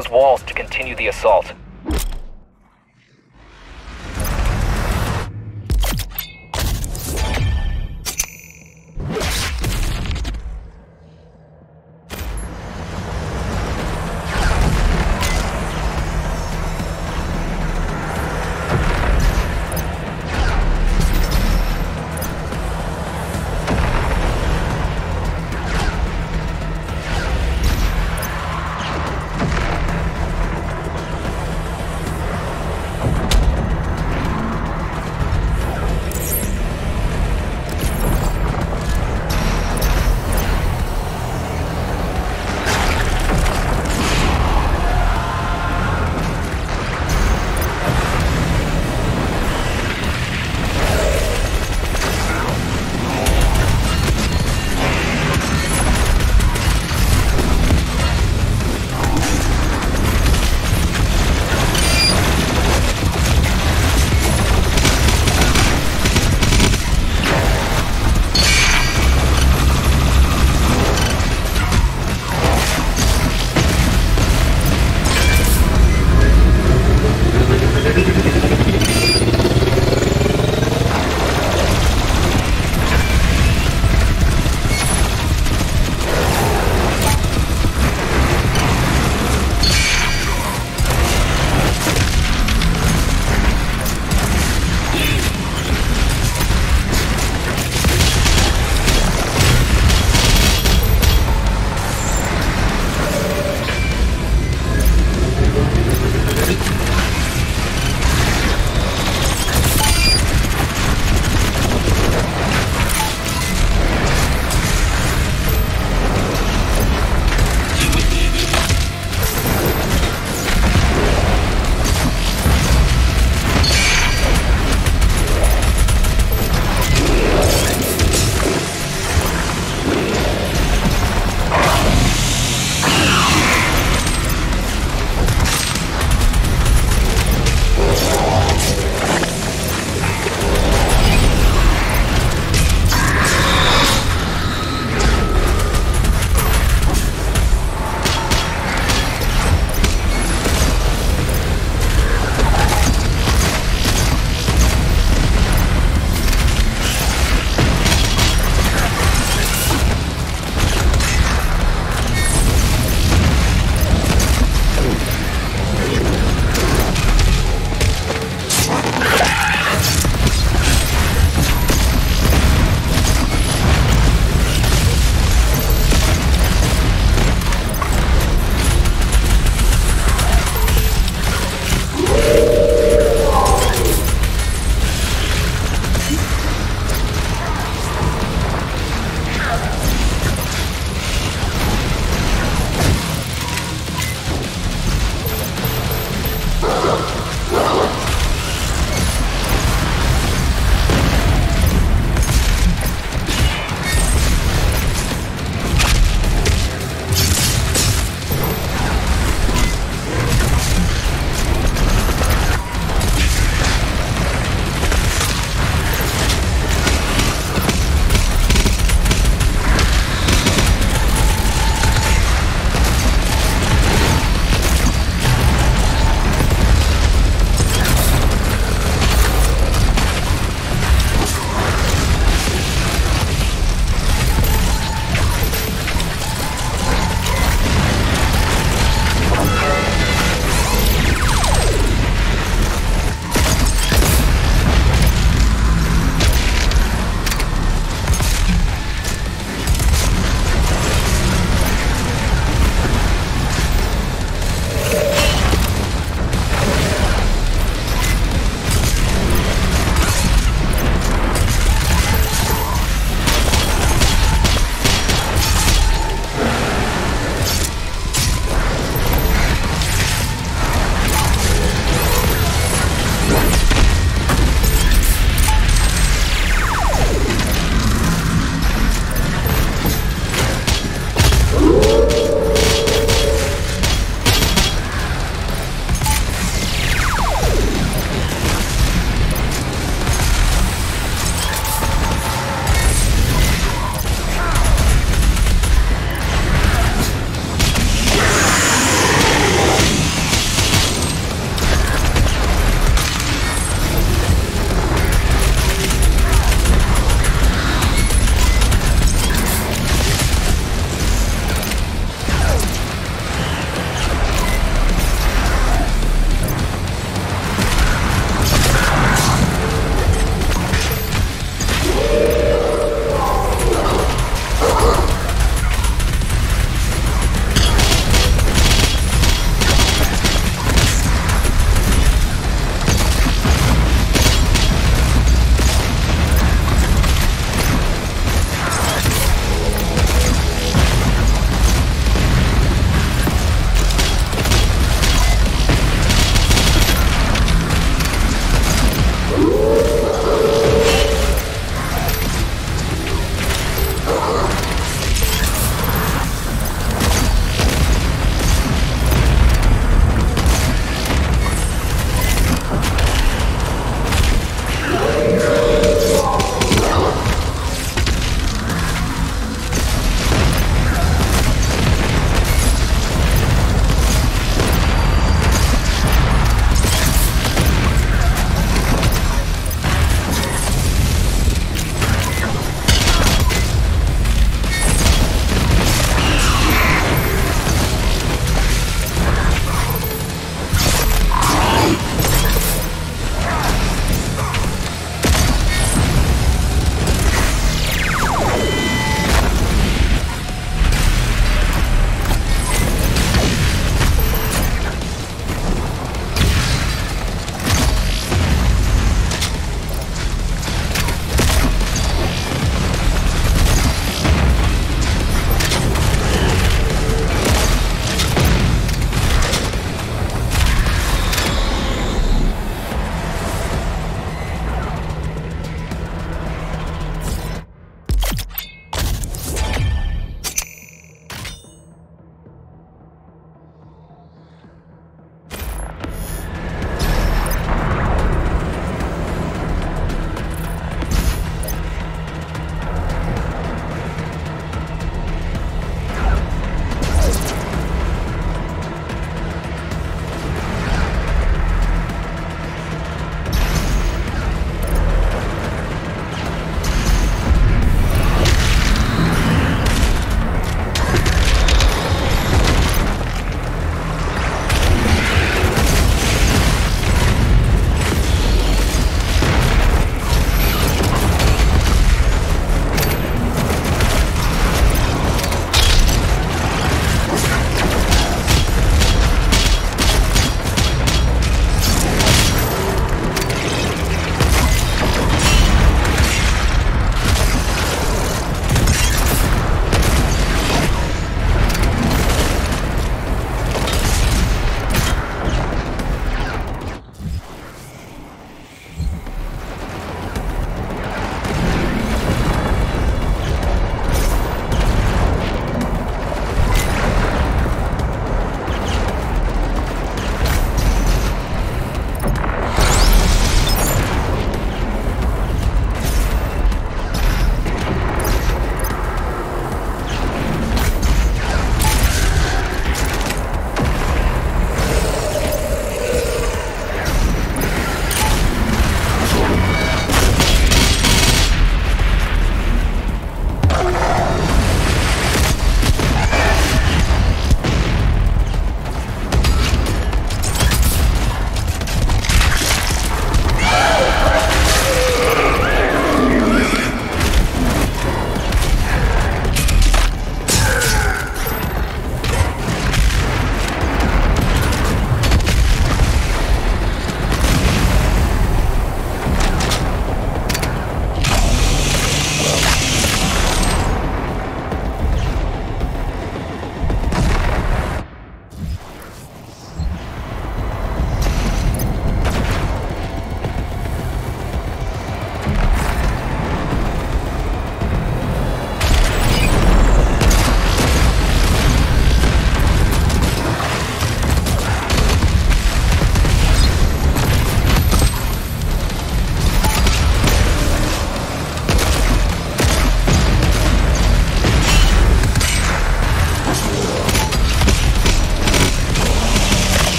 those walls to continue the assault.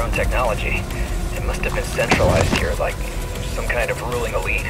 Own technology. It must have been centralized here, like some kind of ruling elite.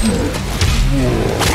Yeah.